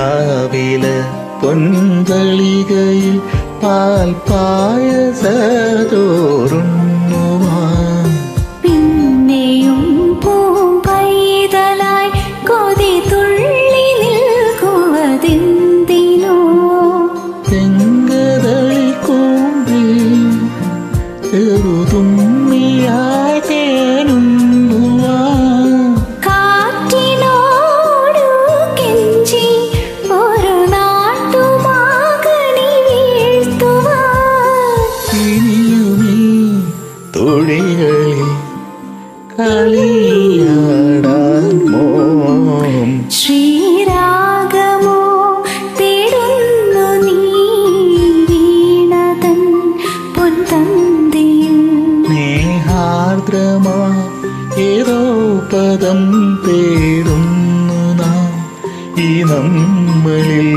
വെള്ളില പൊൻതളികയിൽ പാൽ പായസതോറുണ്ണുവാൻ പിന്നെയും പൂമ്പൈതലായി കൊതി തുള്ളി നിൽക്കുവതെന്തിനോ. തെങ്കതളി കൂമ്പിൽ ചെറുതുമ്മിയായി തൊഴികളിൽ കളിയാടാൻ മോം ശ്രീരാഗമോ തേടുന്നു നീ വീണതൻ പൊൻതന്തിയിൽ സ്നേഹാർദ്രമാ ഏതോ പദം തേടുന്നു നാം. ഈ നമ്മളിൽ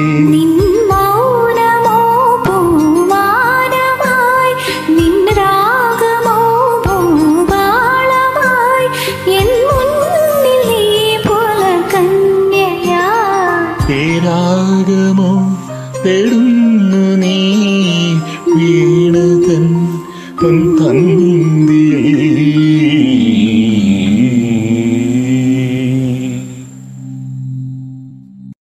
പേരാകമോ തേടുന്നു നീ. വീണതൻ പൊൻ